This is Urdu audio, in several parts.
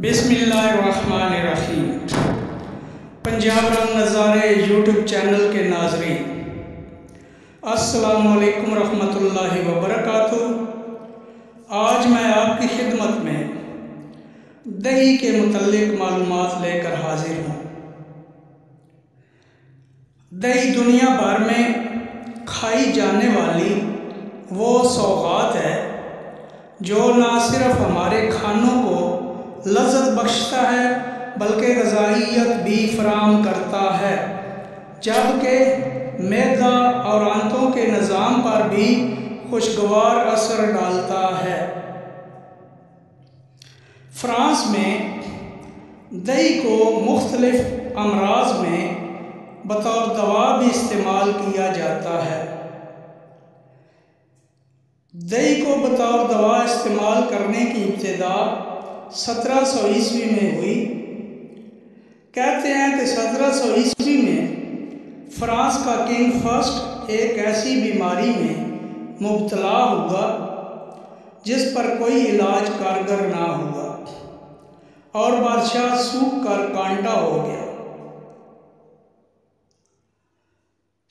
بسم اللہ الرحمن الرحیم۔ پنجاب رنگ نظارے یوٹیوب چینل کے ناظرین، السلام علیکم ورحمۃ اللہ وبرکاتہ۔ آج میں آپ کی خدمت میں دہی کے متعلق معلومات لے کر حاضر ہوں۔ دہی دنیا بھر میں کھائی جانے والی وہ سوغات ہے جو نہ صرف ہمارے کھانوں کو لذت بخشتا ہے، بلکہ غذائیت بھی فراہم کرتا ہے۔ جبکہ میدا اور آنتوں کے نظام پر بھی خوشگوار اثر ڈالتا ہے۔ فرانس میں دہی کو مختلف امراض میں بطور دوا بھی استعمال کیا جاتا ہے۔ دہی کو بطور دوا استعمال کرنے کی ابتدا سترہ سو عیسوی میں ہوئی۔ کہتے ہیں کہ سترہ سو عیسوی میں فرانس کا کنگ فرسٹ ایک ایسی بیماری میں مبتلا ہوا، جس پر کوئی علاج کارگر نہ ہوا اور بادشاہ سوکھ کر کانٹا ہو گیا۔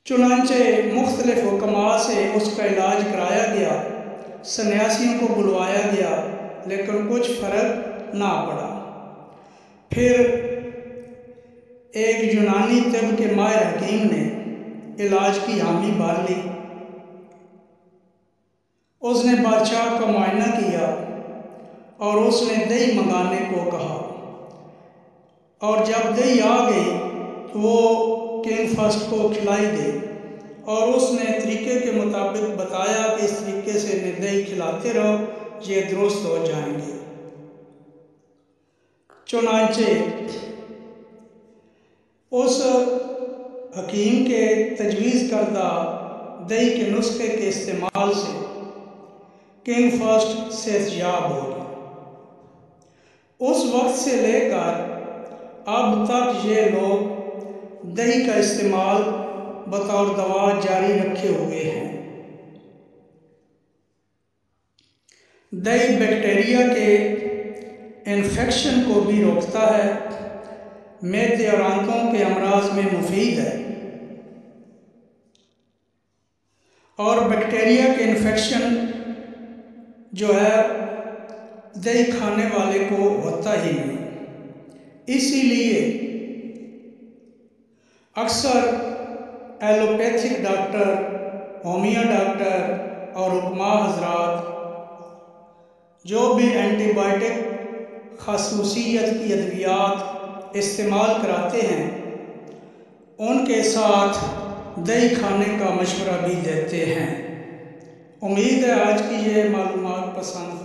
چنانچہ مختلف حکمات سے اس کا علاج کرایا گیا سنیاسیوں کو بلوایا گیا۔ لیکن کچھ فرق نہ پڑا۔ پھر ایک یونانی طب کے ماہر حکیم نے علاج کی حامی بھر لی۔ اس نے بادشاہ کا معائنہ کیا اور اس نے دہی منگانے کو کہا۔ اور جب دہی آ گئی تو وہ کنگ فسٹ کو کھلائی دے اور اس نے طریقے کے مطابق بتایا کہ اس طریقے سے دہی کھلاتے رہو۔ یہ درست ہو جائیں گے۔ چنانچہ اس حکیم کے تجویز کردہ دہی کے نسخے کے استعمال سے کنگ فرسٹ صحت یاب ہو گیا اس وقت سے لے کر اب تک یہ لوگ دہی کا استعمال بطور دوا جاری رکھے ہوئے ہیں۔ دہی بیکٹیریا کے انفیکشن کو بھی روکتا ہے میدے اور آنتوں کے امراض میں مفید ہے۔ اور بیکٹیریا کے انفیکشن جو ہے، دہی کھانے والے کو ہوتا ہی نہیں۔ اسی لیے اکثر ایلوپیتھک ڈاکٹر ہومیا ڈاکٹر اور حکمہ حضرات جو بھی اینٹی بائیوٹک خصوصیت کی ادویات استعمال کراتے ہیں، ان کے ساتھ دہی کھانے کا مشورہ بھی دیتے ہیں۔ امید ہے آج کی یہ معلومات پسند